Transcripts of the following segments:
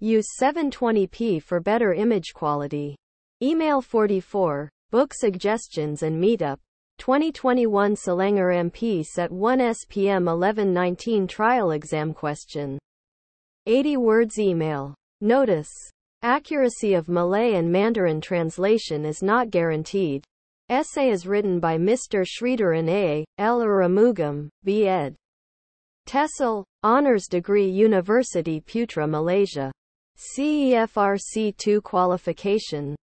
Use 720p for better image quality. Email 44. Book suggestions and meetup. 2021 Selangor MP Set 1 SPM 1119 Trial Exam Question. 80 words email. Notice. Accuracy of Malay and Mandarin translation is not guaranteed. Essay is written by Mr. Sritharan A. L. Arumugam, B.Ed. TESOL, Honours Degree Universiti Putra Malaysia. CEFR C2 Qualification.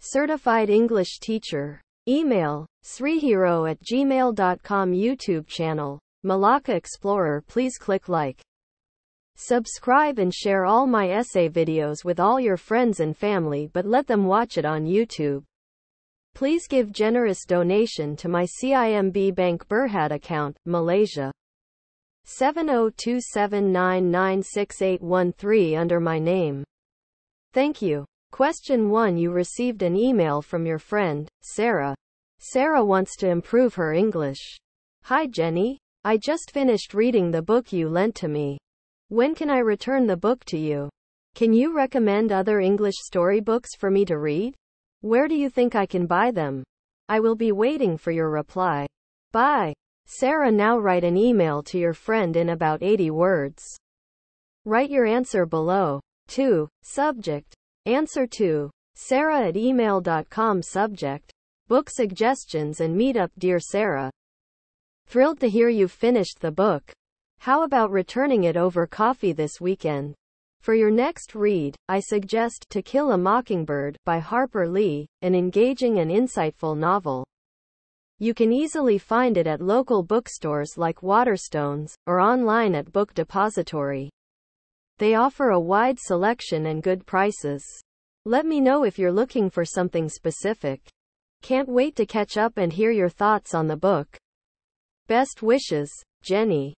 Certified English Teacher. Email, srihero at gmail.com YouTube channel, Melaka Explorer please click like. Subscribe and share all my essay videos with all your friends and family but let them watch it on YouTube. Please give generous donation to my CIMB Bank Berhad account, Malaysia. 70279968813 under my name. Thank you. Question 1 You received an email from your friend, Sarah. Sarah wants to improve her English. Hi Jenny. I just finished reading the book you lent to me. When can I return the book to you? Can you recommend other English storybooks for me to read? Where do you think I can buy them? I will be waiting for your reply. Bye. Sarah now write an email to your friend in about 80 words. Write your answer below. 2. Subject. Answer 2. Sarah at email.com Subject. Book suggestions and meetup Dear Sarah. Thrilled to hear you've finished the book. How about returning it over coffee this weekend? For your next read, I suggest To Kill a Mockingbird by Harper Lee, an engaging and insightful novel. You can easily find it at local bookstores like Waterstones, or online at Book Depository. They offer a wide selection and good prices. Let me know if you're looking for something specific. Can't wait to catch up and hear your thoughts on the book. Best wishes, Jenny.